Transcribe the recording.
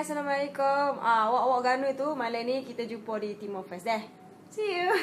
Assalamualaikum. Ah, awak-awak Ganu tu malam ni kita jumpa di Timor Fest deh. See you.